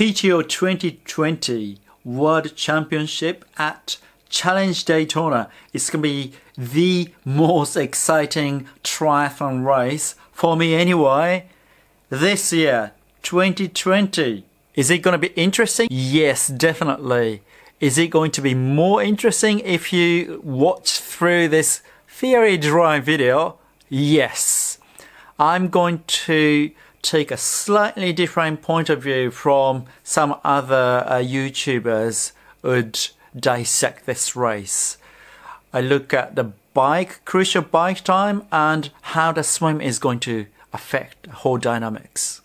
PTO 2020 World Championship at Challenge Daytona is going to be the most exciting triathlon race for me anyway. This year, 2020. Is it going to be interesting? Yes, definitely. Is it going to be more interesting if you watch through this theory drive video? Yes. I'm going to take a slightly different point of view from some other uh, YouTubers would dissect this race. I look at the bike, crucial bike time, and how the swim is going to affect the whole dynamics.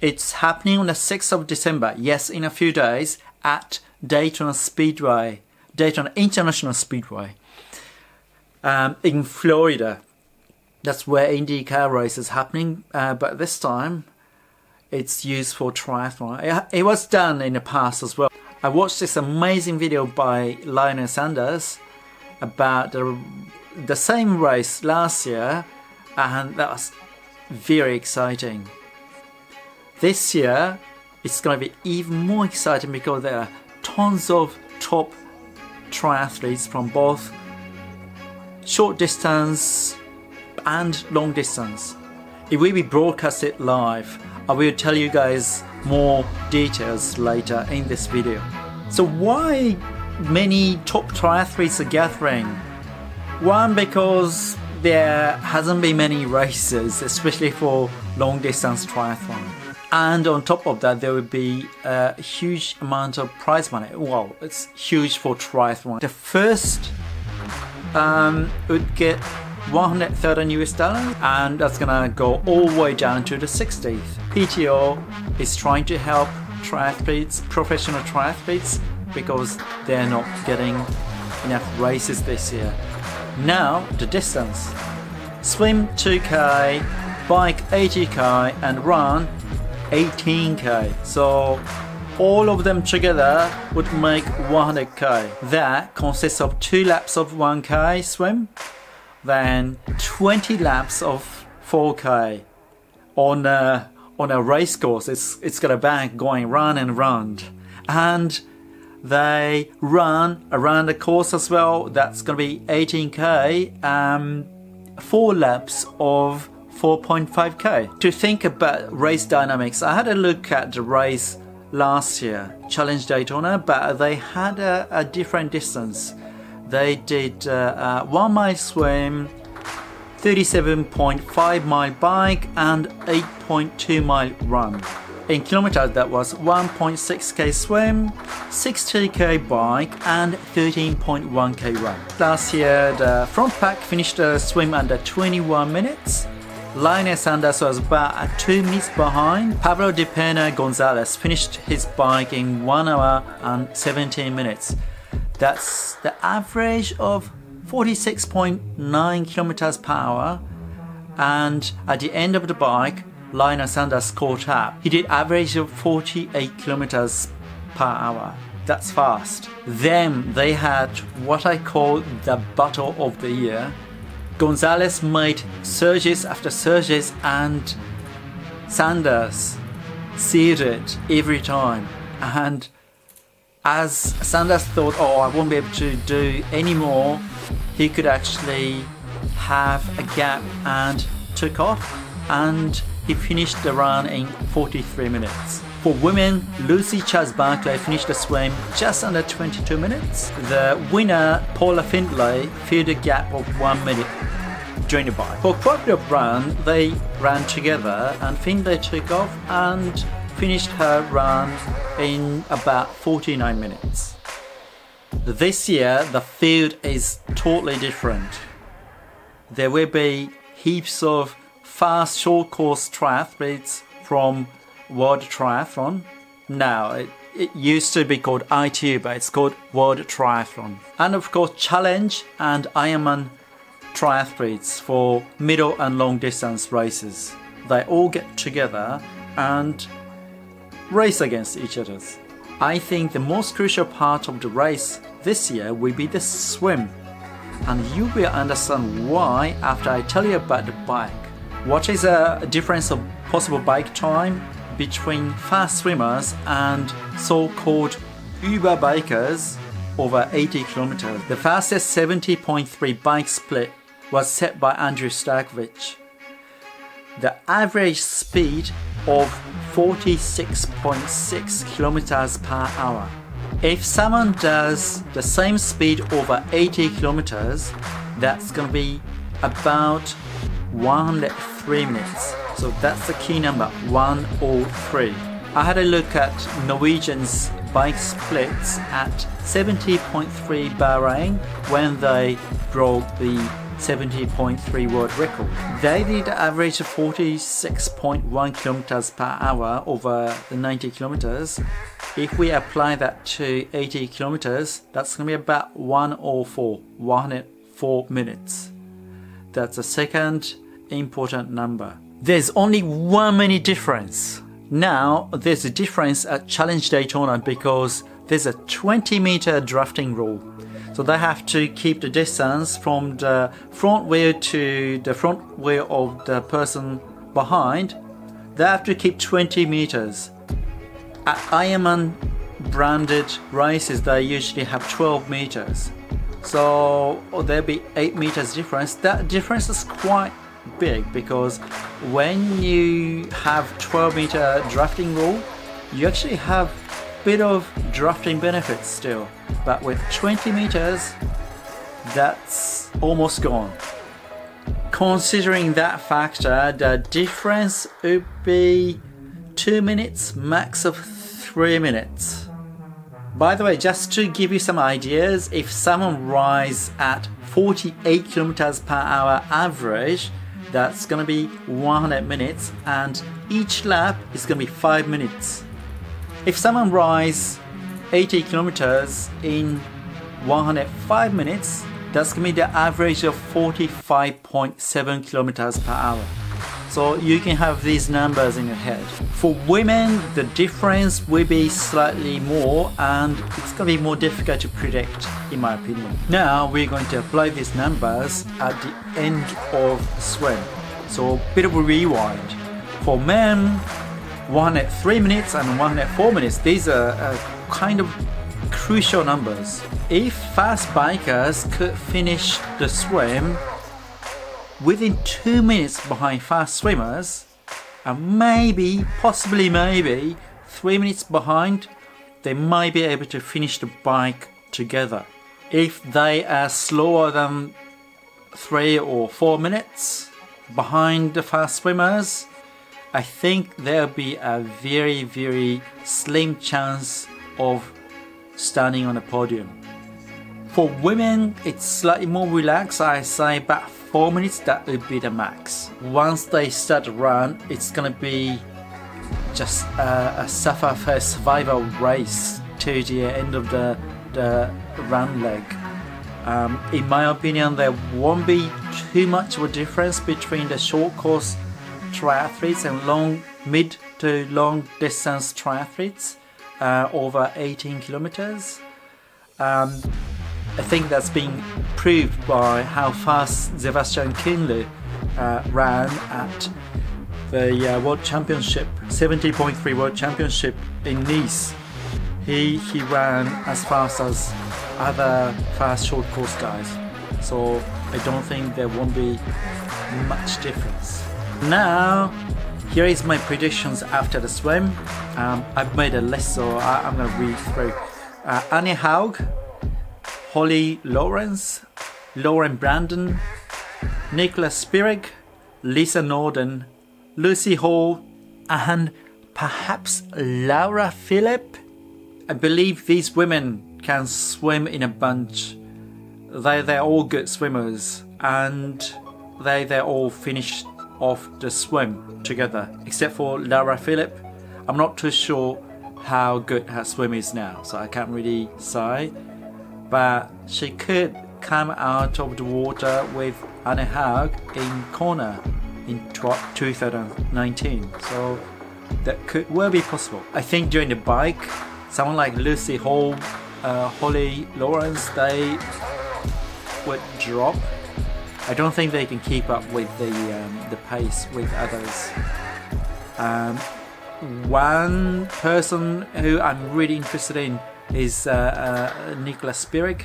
It's happening on the 6th of December, yes, in a few days, at Daytona Speedway, Daytona International Speedway, um, in Florida. That's where IndyCar race is happening, uh, but this time it's used for triathlon. It, it was done in the past as well. I watched this amazing video by Lionel Sanders about the, the same race last year, and that was very exciting. This year, it's going to be even more exciting because there are tons of top triathletes from both short distance and long distance. It will be broadcasted live. I will tell you guys more details later in this video. So why many top triathletes are gathering? One, because there hasn't been many races, especially for long distance triathlon and on top of that there will be a huge amount of prize money. Wow it's huge for triathlon. The first um, would get 130 US dollars and that's gonna go all the way down to the 60th PTO is trying to help triathletes professional triathletes because they're not getting enough races this year. Now the distance. Swim 2k bike 80k and run 18k. So all of them together would make 100k. That consists of 2 laps of 1k swim, then 20 laps of 4k on a, on a race course. It's, it's got a bank going round and round. And they run around the course as well. That's going to be 18k. Um, four laps of 4.5k. To think about race dynamics, I had a look at the race last year, Challenge Daytona, but they had a, a different distance. They did uh, a one mile swim, 37.5 mile bike, and 8.2 mile run. In kilometers, that was 1.6k swim, 60k bike, and 13.1k run. Last year, the front pack finished the swim under 21 minutes. Lionel Sanders was about two minutes behind. Pablo Dapena Gonzalez finished his bike in 1 hour and 17 minutes. That's the average of 46.9 kilometers per hour. And at the end of the bike, Lionel Sanders caught up. He did average of 48 kilometers per hour. That's fast. Then they had what I call the battle of the year Gonzalez made surges after surges and Sanders sealed it every time. And as Sanders thought, oh, I won't be able to do any more, he could actually have a gap and took off and he finished the run in 43 minutes. For women, Lucy Charles Barclay finished the swim just under 22 minutes. The winner, Paula Findlay, filled a gap of one minute during the bike. For quad run, they ran together and Findlay took off and finished her run in about 49 minutes. This year, the field is totally different. There will be heaps of fast short course triathletes from World Triathlon. Now, it, it used to be called ITU, but it's called World Triathlon. And of course, Challenge and Ironman triathletes for middle and long distance races. They all get together and race against each other. I think the most crucial part of the race this year will be the swim. And you will understand why after I tell you about the bike. What is a difference of possible bike time between fast swimmers and so-called Uber bikers over 80 kilometers? The fastest 70.3 bike split was set by Andrew Starykowicz. The average speed of 46.6 kilometers per hour. If someone does the same speed over 80 kilometers, that's going to be about 103 minutes. So that's the key number 103. I had a look at Norwegian's bike splits at 70.3 Bahrain when they broke the 70.3 world record. They did average 46.1 kilometers per hour over the 90 kilometers. If we apply that to 80 kilometers, that's going to be about 104, 104 minutes. That's the second important number. There's only one minute difference. Now, there's a difference at Challenge Daytona because there's a 20 meter drafting rule. So they have to keep the distance from the front wheel to the front wheel of the person behind. They have to keep 20 meters. At Ironman branded races, they usually have 12 meters. So there'll be 8 meters difference. That difference is quite big because when you have 12 meter drafting rule, you actually have bit of drafting benefits still, but with 20 meters, that's almost gone. Considering that factor, the difference would be 2 minutes, max of 3 minutes. By the way, just to give you some ideas, if someone rides at 48 kilometers per hour average, that's gonna be 100 minutes, and each lap is gonna be 5 minutes. If someone rides 80 kilometers in 105 minutes, that's gonna be the average of 45.7 kilometers per hour. So you can have these numbers in your head. For women, the difference will be slightly more and it's gonna be more difficult to predict in my opinion. Now we're going to apply these numbers at the end of the swim. So a bit of a rewind. For men, one at 3 minutes and one at 4 minutes. These are uh, kind of crucial numbers. If fast bikers could finish the swim within 2 minutes behind fast swimmers, and maybe, possibly maybe, 3 minutes behind, they might be able to finish the bike together. If they are slower than 3 or 4 minutes behind the fast swimmers, I think there'll be a very, very slim chance of standing on a podium. For women, it's slightly more relaxed. I say about four minutes, that would be the max. Once they start to run, it's gonna be just a, a suffer for survival race to the end of the, the run leg. Um, in my opinion, there won't be too much of a difference between the short course triathletes and long, mid to long distance triathletes uh, over 18 kilometers. Um, I think that's been proved by how fast Sebastian Kienle uh, ran at the uh, World Championship, 70.3 World Championship in Nice. He, he ran as fast as other fast short course guys. So I don't think there won't be much difference. Now, here is my predictions after the swim. Um, I've made a list, so I, am going to read through. Uh, Annie Haug, Holly Lawrence, Lauren Brandon, Nicola Spirig, Lisa Norden, Lucy Hall, and perhaps Laura Philipp. I believe these women can swim in a bunch. They, they're all good swimmers, and they, they're all finished off the swim together, except for Laura Philipp. I'm not too sure how good her swim is now, so I can't really say. But she could come out of the water with Anne Haug in Kona in 2019, so that could well be possible. I think during the bike, someone like Lucy Hall, uh, Holly Lawrence, they would drop. I don't think they can keep up with the um, the pace with others. Um, one person who I'm really interested in is uh, uh, Nicola Spirig.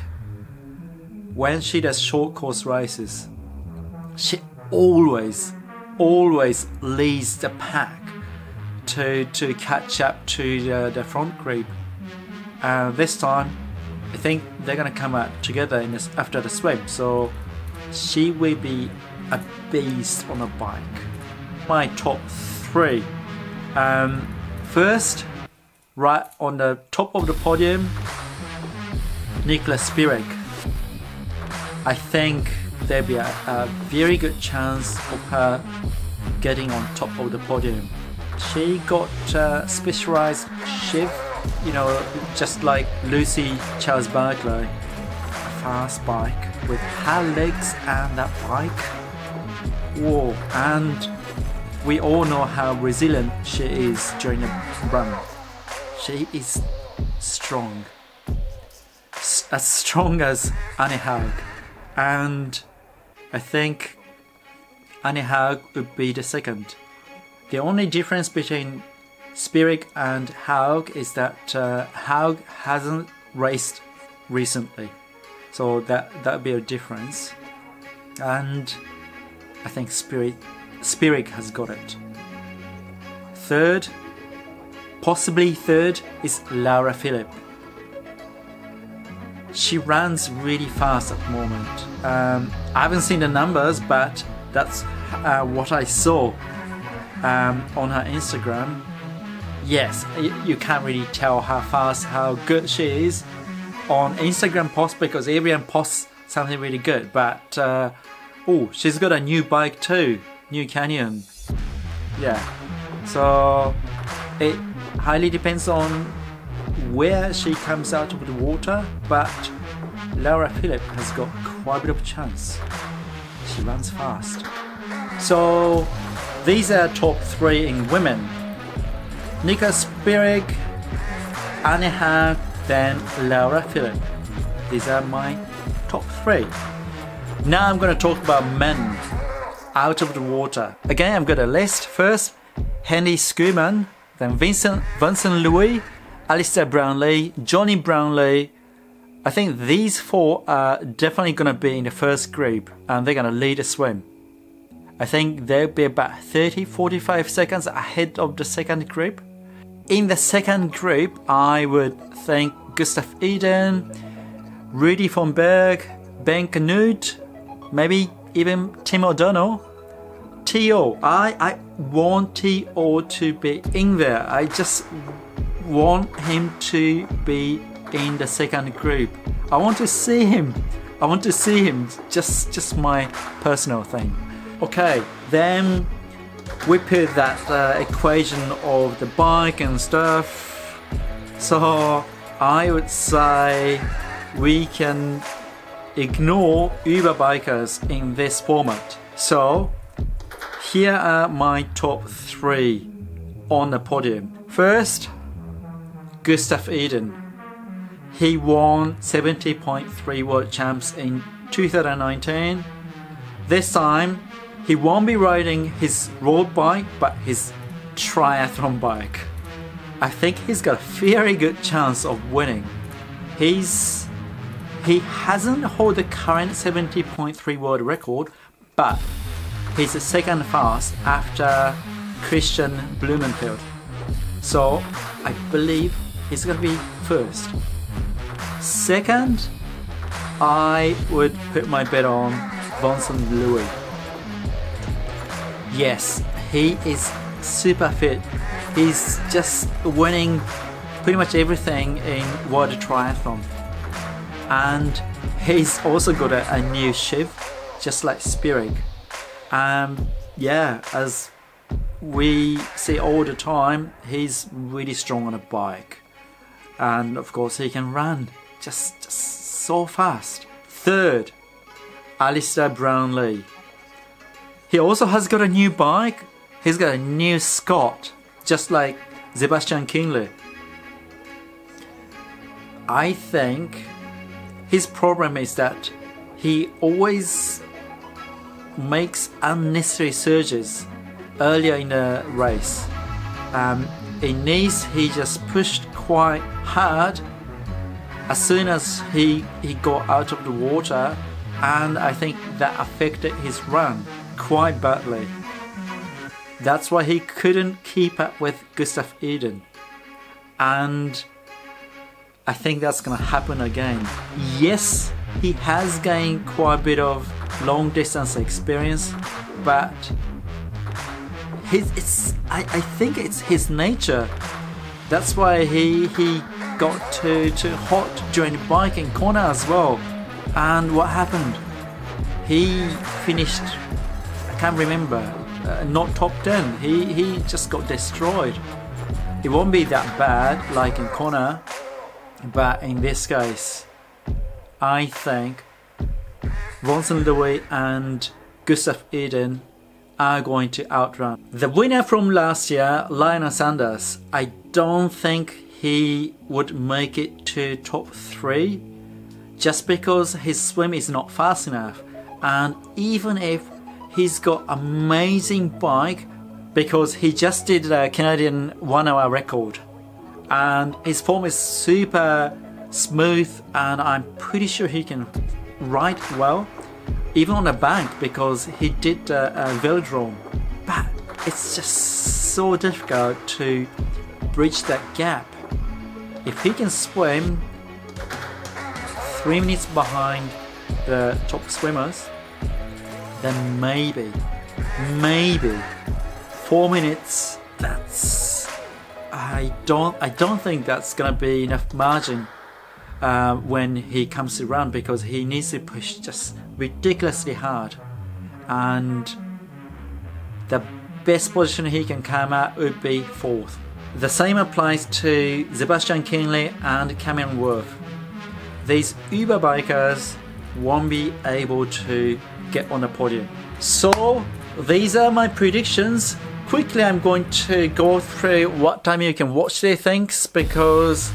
When she does short course races, she always, always leads the pack to to catch up to the, the front group. Uh, this time, I think they're gonna come out together in this, after the swim. So she will be a beast on a bike. My top three. Um, first, right on the top of the podium, Nicola Spirig. I think there'll be a, a very good chance of her getting on top of the podium. She got uh, specialized shiv, you know, just like Lucy Charles Barclay, a fast bike with her legs and that bike. Whoa! And we all know how resilient she is during a run. She is strong, as strong as Annie Haug, and I think Annie Haug would be the second. The only difference between Spirig and Haug is that uh, Haug hasn't raced recently, so that that would be a difference. And I think Spirit Spirig has got it. Third, possibly third, is Laura Philipp. She runs really fast at the moment. Um, I haven't seen the numbers, but that's uh, what I saw um, on her Instagram. Yes, you can't really tell how fast, how good she is on Instagram posts because everyone posts something really good. But uh, oh, she's got a new bike too, New Canyon. Yeah, so it highly depends on where she comes out of the water. But Laura Philipp has got quite a bit of chance. She runs fast. So these are top three in women. Nika Spirig, Haug, then Laura Philipp. These are my top three. Now I'm going to talk about men out of the water. Again, I've got a list. First, Henri Schoeman, then Vincent, Vincent Luis, Alistair Brownlee, Jonny Brownlee. I think these four are definitely going to be in the first group and they're going to lead a swim. I think they'll be about 30 45 seconds ahead of the second group. In the second group, I would think Gustav Iden, Rudy von Berg, Ben Kanute, maybe even Tim O'Donnell. T.O. I, I want T.O. to be in there. I just want him to be in the second group. I want to see him. I want to see him. Just just my personal thing. Okay, then we put that uh, equation of the bike and stuff. So I would say we can ignore Uber bikers in this format. So here are my top three on the podium. First, Gustav Iden. He won 70.3 world champs in 2019. This time, he won't be riding his road bike, but his triathlon bike. I think he's got a very good chance of winning. He's he hasn't hold the current 70.3 world record, but he's the second fast after Kristian Blummenfelt. So I believe he's gonna be first. Second, I would put my bet on Vincent Luis. Yes, he is super fit. He's just winning pretty much everything in World Triathlon. And he's also got a, a new Shiv, just like Spirig. Um, yeah, as we see all the time, he's really strong on a bike. And of course, he can run just, just so fast. Third, Alistair Brownlee. He also has got a new bike. He's got a new Scott, just like Sebastian Kienle. I think his problem is that he always makes unnecessary surges earlier in the race. Um, in Nice, he just pushed quite hard as soon as he, he got out of the water, and I think that affected his run quite badly. That's why he couldn't keep up with Gustav Iden. And I think that's gonna happen again. Yes, he has gained quite a bit of long distance experience, but his it's I, I think it's his nature. That's why he he got to, to hot during the bike in Kona as well. And what happened? He finished I can't remember, uh, not top 10. He he just got destroyed. It won't be that bad like in Kona, but in this case, I think Vincent Luis and Gustav Iden are going to outrun. The winner from last year, Lionel Sanders, I don't think he would make it to top 3 just because his swim is not fast enough and even if he's got amazing bike because he just did a Canadian one hour record and his form is super smooth and I'm pretty sure he can ride well even on a bank because he did uh, uh, a, a velodrome but it's just so difficult to bridge that gap. If he can swim three minutes behind the top swimmers then maybe maybe four minutes that's I don't I don't think that's gonna be enough margin uh, when he comes around because he needs to push just ridiculously hard and the best position he can come at would be fourth. The same applies to Sebastian Kienle and Cameron Wurf. These Uber bikers won't be able to get on the podium. So these are my predictions. Quickly I'm going to go through what time you can watch these things because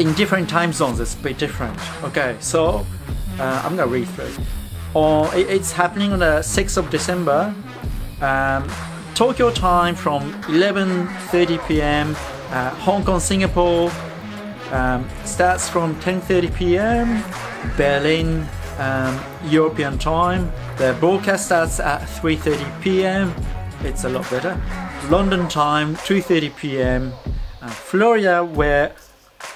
in different time zones it's a bit different. Okay, so uh, I'm gonna read through. Oh, it, it's happening on the 6th of December, um, Tokyo time from 11:30 p.m. Uh, Hong Kong, Singapore um, starts from 10:30 p.m. Berlin, um, European time. The broadcast starts at 3:30 p.m. It's a lot better. London time 2:30 p.m. Uh, Florida, where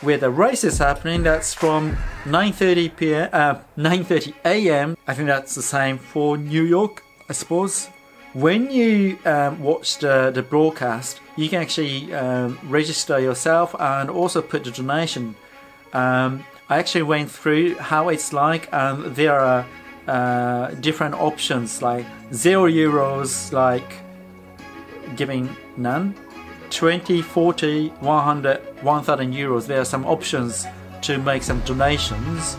where the race is happening, that's from 9:30 p.m. Uh, 9:30 a.m. I think that's the same for New York, I suppose. When you um, watch the, the broadcast, you can actually um, register yourself and also put the donation. Um, I actually went through how it's like, and there are uh, different options like zero euros, like giving none 20, 40, 100, 1000 euros. There are some options to make some donations.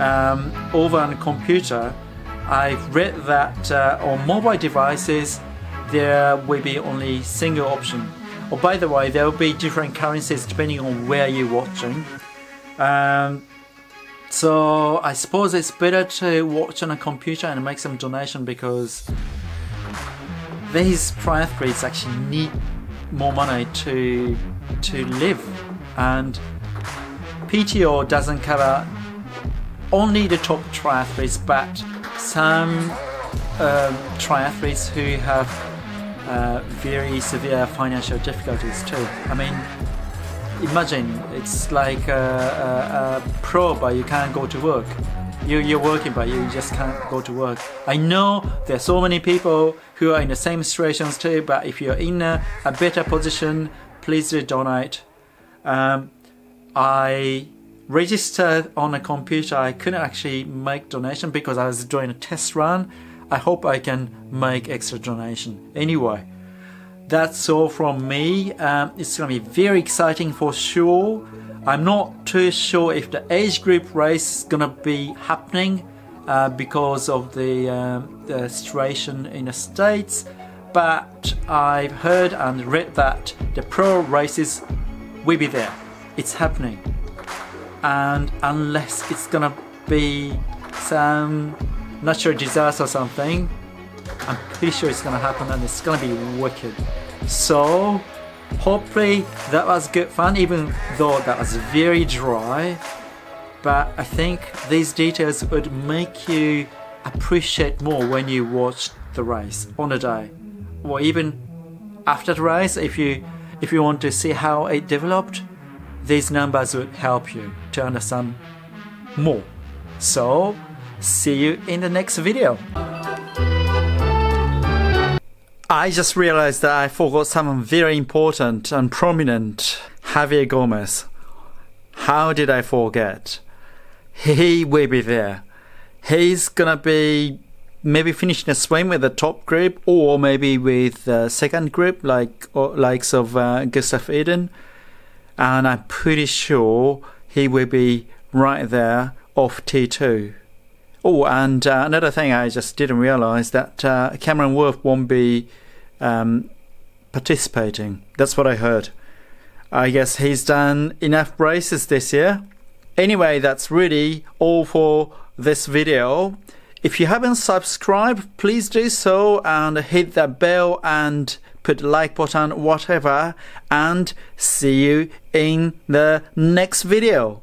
Um, over on a computer, I've read that uh, on mobile devices there will be only single option. Oh, by the way, there will be different currencies depending on where you're watching. Um, so I suppose it's better to watch on a computer and make some donation because these triathletes actually need more money to to live and PTO doesn't cover only the top triathletes but some uh, triathletes who have uh, very severe financial difficulties too. I mean, imagine it's like a, a, a pro but you can't go to work. You, you're working but you just can't go to work. I know there are so many people who are in the same situations too, but if you're in a, a better position, please do donate. Um, I registered on a computer. I couldn't actually make donation because I was doing a test run. I hope I can make extra donation. Anyway, that's all from me. Um, it's gonna be very exciting for sure. I'm not too sure if the age group race is gonna be happening uh, because of the, um, the situation in the States, but I've heard and read that the pro races will be there. it's happening. And unless it's gonna be some natural disaster or something, I'm pretty sure it's gonna happen and it's gonna be wicked. So hopefully that was good fun even though that was very dry. But I think these details would make you appreciate more when you watch the race on a day. Or even after the race if you if you want to see how it developed, these numbers would help you to understand more. So see you in the next video. I just realized that I forgot someone very important and prominent, Javier Gomez. How did I forget? He will be there. He's gonna be maybe finishing a swim with the top group or maybe with the second group like likes of uh, Gustav Iden and I'm pretty sure he will be right there off T2 oh and uh, another thing I just didn't realize that uh, Cameron Wurf won't be um, participating. That's what I heard. I guess he's done enough races this year. Anyway, that's really all for this video. If you haven't subscribed, please do so and hit that bell and put like button, whatever, and see you in the next video.